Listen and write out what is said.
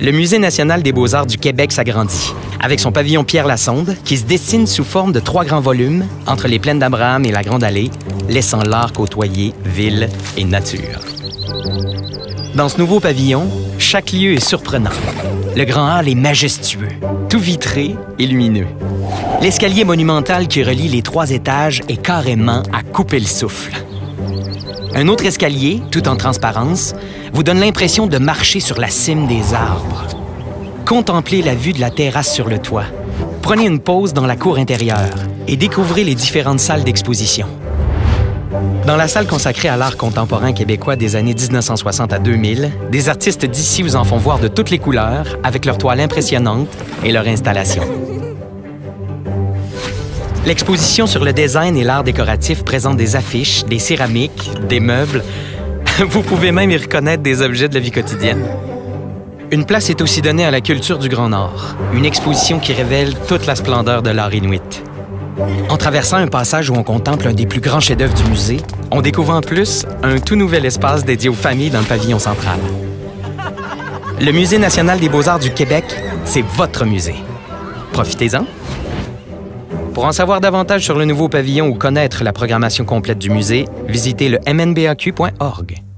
Le Musée national des beaux-arts du Québec s'agrandit, avec son pavillon Pierre Lassonde, qui se dessine sous forme de trois grands volumes entre les plaines d'Abraham et la Grande Allée, laissant l'art côtoyer ville et nature. Dans ce nouveau pavillon, chaque lieu est surprenant. Le grand hall est majestueux, tout vitré et lumineux. L'escalier monumental qui relie les trois étages est carrément à couper le souffle. Un autre escalier, tout en transparence, vous donne l'impression de marcher sur la cime des arbres. Contemplez la vue de la terrasse sur le toit. Prenez une pause dans la cour intérieure et découvrez les différentes salles d'exposition. Dans la salle consacrée à l'art contemporain québécois des années 1960 à 2000, des artistes d'ici vous en font voir de toutes les couleurs, avec leurs toiles impressionnantes et leur installation. L'exposition sur le design et l'art décoratif présente des affiches, des céramiques, des meubles. Vous pouvez même y reconnaître des objets de la vie quotidienne. Une place est aussi donnée à la culture du Grand Nord, une exposition qui révèle toute la splendeur de l'art inuit. En traversant un passage où on contemple un des plus grands chefs-d'œuvre du musée, on découvre en plus un tout nouvel espace dédié aux familles dans le pavillon central. Le Musée national des beaux-arts du Québec, c'est votre musée. Profitez-en. Pour en savoir davantage sur le nouveau pavillon ou connaître la programmation complète du musée, visitez le mnbaq.org.